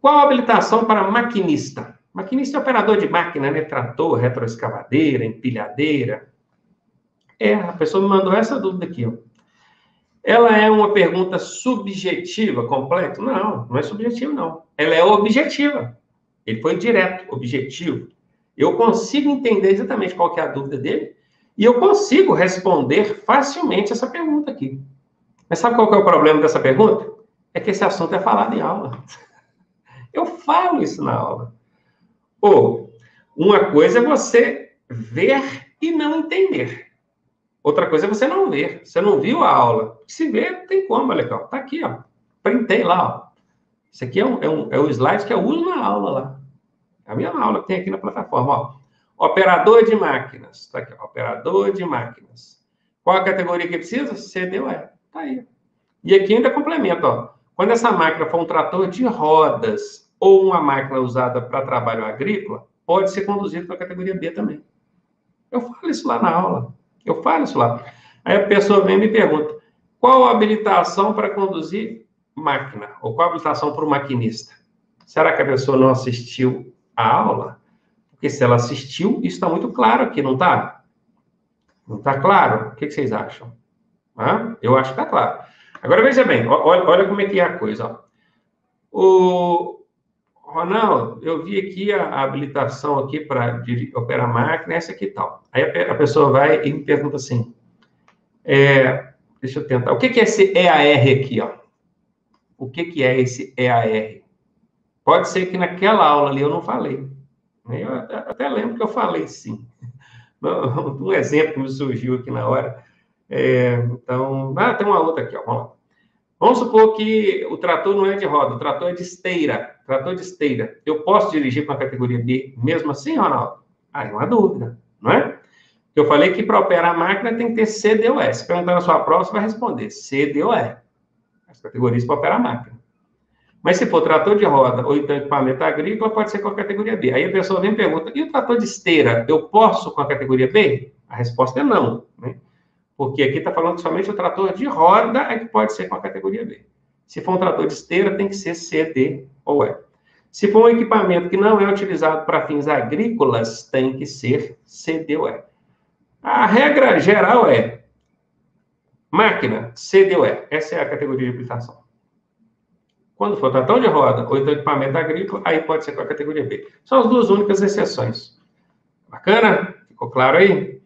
Qual a habilitação para maquinista? Maquinista é operador de máquina, né? Trator, retroescavadeira, empilhadeira. É, a pessoa me mandou essa dúvida aqui, ó. Ela é uma pergunta subjetiva, completa? Não, não é subjetiva, não. Ela é objetiva. Ele foi direto, objetivo. Eu consigo entender exatamente qual é a dúvida dele e eu consigo responder facilmente essa pergunta aqui. Mas sabe qual é o problema dessa pergunta? É que esse assunto é falado em aula. Eu falo isso na aula. Ou, uma coisa é você ver e não entender. Outra coisa é você não ver. Você não viu a aula. Se vê, tem como, olha aqui, ó. Tá aqui, ó. Printei lá, ó. Isso aqui é um, é um, é um slide que eu uso na aula lá. É a mesma aula que tem aqui na plataforma, ó. Operador de máquinas. Tá aqui, ó. Operador de máquinas. Qual a categoria que precisa? CDOE. Tá aí. E aqui ainda complementa, ó. Quando essa máquina for um trator de rodas ou uma máquina usada para trabalho agrícola, pode ser conduzido para a categoria B também. Eu falo isso lá na aula. Eu falo isso lá. Aí a pessoa vem e me pergunta: qual a habilitação para conduzir máquina? Ou qual a habilitação para o maquinista? Será que a pessoa não assistiu a aula? Porque se ela assistiu, isso está muito claro aqui, não está? Não está claro? O que, vocês acham? Eu acho que está claro. Agora veja bem, olha, olha como é que é a coisa. Ó. O Ronaldo, eu vi aqui a, a habilitação aqui para operar máquina, essa aqui e tal. Aí a, a, pessoa vai e me pergunta assim, é, deixa eu tentar, o que, que é esse EAR aqui, ó? O que, que é esse EAR? Pode ser que naquela aula ali eu não falei. Né? Eu até lembro que eu falei sim. Um exemplo que me surgiu aqui na hora. É, então, ah, tem uma outra aqui, ó. Vamos lá. Vamos supor que o trator não é de roda, o trator é de esteira. Trator de esteira. Eu posso dirigir para a categoria B mesmo assim, Ronaldo? Ah, não há dúvida, não é? Eu falei que para operar a máquina tem que ter CDOE. Se perguntar na sua prova, você vai responder CDOE. As categorias para operar a máquina. Mas se for trator de roda ou então equipamento agrícola, pode ser com a categoria B. Aí a pessoa vem e pergunta: e o trator de esteira, eu posso com a categoria B? A resposta é não. Né? Porque aqui está falando somente o trator de roda é que pode ser com a categoria B. Se for um trator de esteira, tem que ser C, D ou E. Se for um equipamento que não é utilizado para fins agrícolas, tem que ser C, D ou E. A regra geral é máquina, C, D ou E. Essa é a categoria de habilitação. Quando for trator de roda ou então equipamento agrícola, aí pode ser com a categoria B. São as duas únicas exceções. Bacana? Ficou claro aí?